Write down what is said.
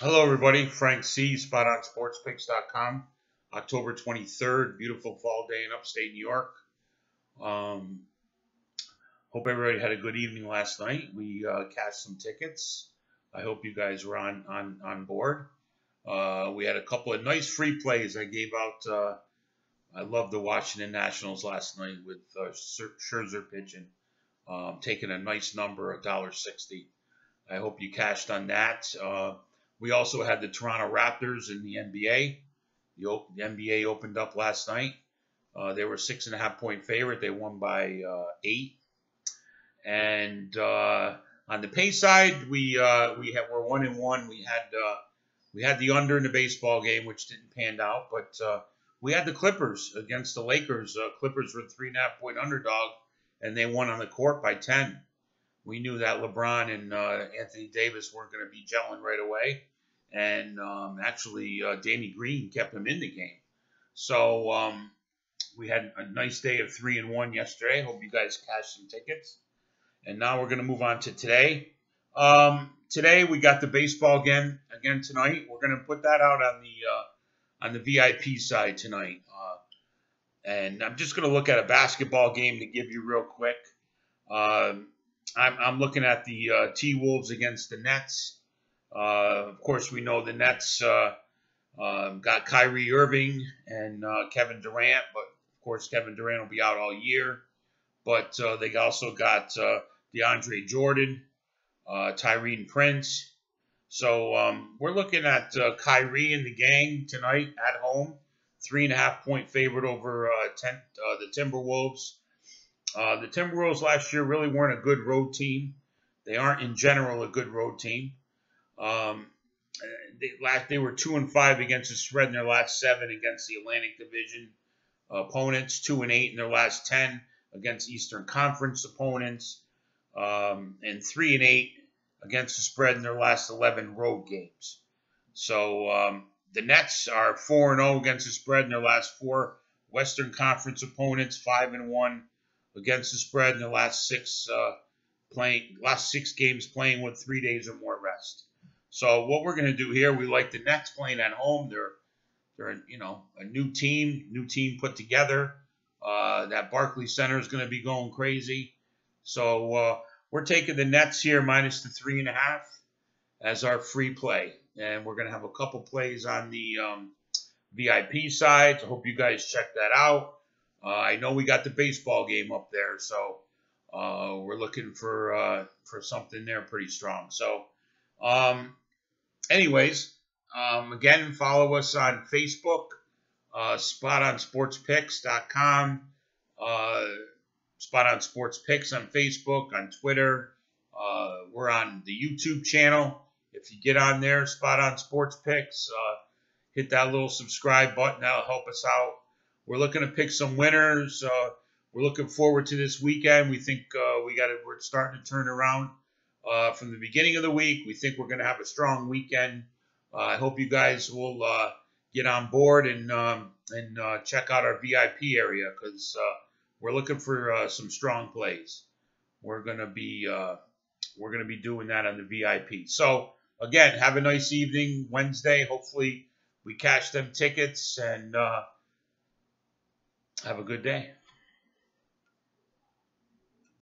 Hello, everybody. Frank C. Spot on SportsPicks.com. October 23rd, beautiful fall day in upstate New York. Um, hope everybody had a good evening last night. We uh, cashed some tickets. I hope you guys were on on on board. Uh, we had a couple of nice free plays I gave out. Uh, I love the Washington Nationals last night with uh, Scherzer pitching, um, taking a nice number, a dollar sixty. I hope you cashed on that. We also had the Toronto Raptors in the NBA. The, the NBA opened up last night. Uh, they were six and a half point favorite. They won by uh, eight. And uh, on the pay side, we uh, we have, we're one and one. We had uh, we had the under in the baseball game, which didn't pan out, but uh, we had the Clippers against the Lakers. Clippers were three and a half point underdog, and they won on the court by ten. We knew that LeBron and Anthony Davis weren't going to be gelling right away and um, actually uh, Danny Green kept him in the game. So um, we had a nice day of three and one yesterday. Hope you guys cashed some tickets. And now we're going to move on to today. Um, today we got the baseball again again tonight. We're going to put that out on the uh, on the VIP side tonight. Uh, and I'm just going to look at a basketball game to give you real quick. Uh, I'm, I'm, looking at the uh, T Wolves against the Nets. Uh, of course, we know the Nets uh, uh, got Kyrie Irving and Kevin Durant, but of course, Kevin Durant will be out all year. But they also got DeAndre Jordan, Taurean Prince. So um, we're looking at uh, Kyrie and the gang tonight at home. Three and a half point favorite over uh, ten, uh, the Timberwolves. The Timberwolves last year really weren't a good road team. They aren't in general a good road team. Um, they, last, they were two and five against the spread in their last seven against the Atlantic Division opponents. Two and eight in their last ten against Eastern Conference opponents, um, and three and eight against the spread in their last eleven road games. So um, the Nets are four and zero oh against the spread in their last four Western Conference opponents. Five and one against the spread in the last six uh, playing last six games playing with three days or more rest. So what we're going to do here, we like the Nets playing at home. They're they're you know a new team, new team put together. Uh, that Barclays Center is going to be going crazy. So uh, we're taking the Nets here minus the three and a half as our free play, and we're going to have a couple plays on the um, VIP side. So hope you guys check that out. Uh, I know we got the baseball game up there, so uh, we're looking for uh, for something there pretty strong. So. Um, anyways, um, again, follow us on Facebook, uh, spotonsportspicks.com, uh, Spot on Sports Picks on Facebook, on Twitter. Uh, we're on the YouTube channel. If you get on there, Spot on Sports Picks, uh, hit that little subscribe button. That'll help us out. We're looking to pick some winners. Uh, we're looking forward to this weekend. We think uh, we got it. We're starting to turn around uh, from the beginning of the week. We think we're going to have a strong weekend. Uh, I hope you guys will uh, get on board and um, and uh, check out our VIP area because we're looking for some strong plays. We're gonna be we're gonna be doing that on the VIP. So again, have a nice evening Wednesday. Hopefully we cash them tickets and have a good day.